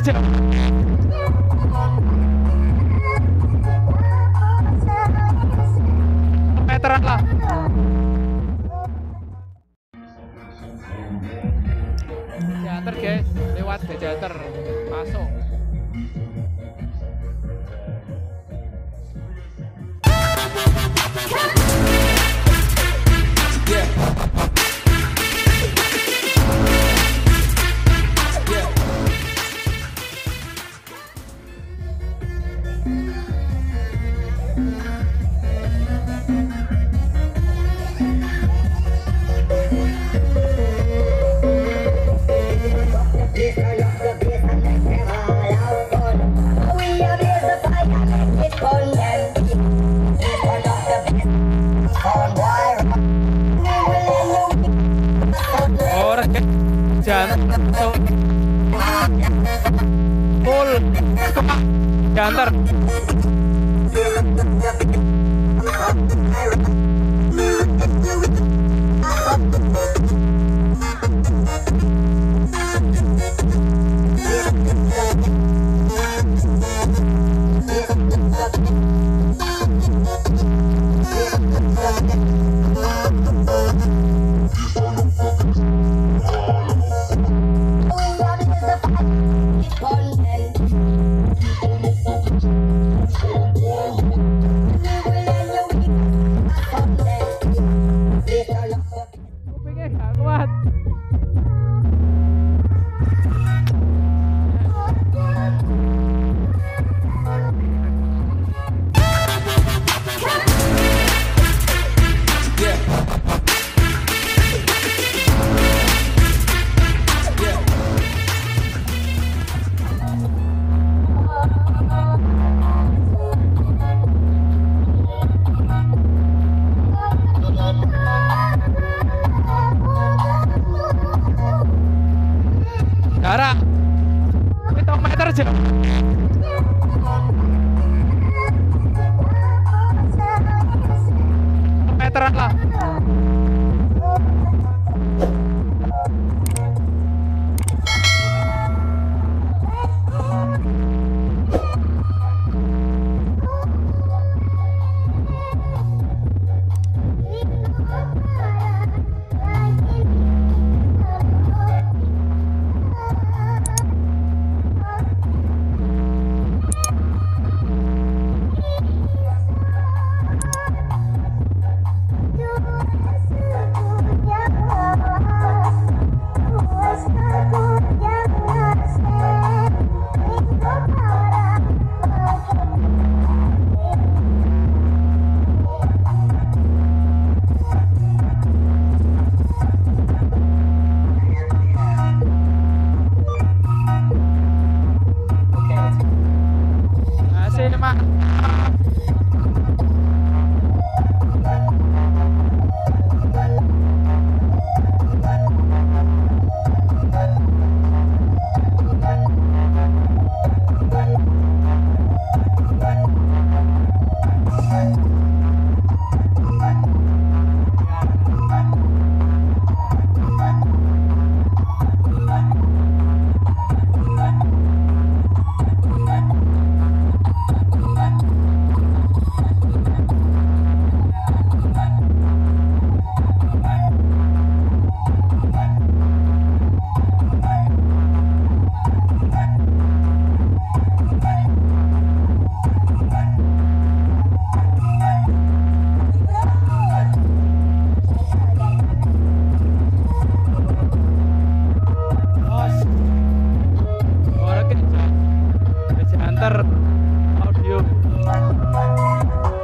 jauh. Meteran lah. Teater guys, lewat teater masuk. Jangan so full jantar kupingnya jarak meter jam meteran lah you.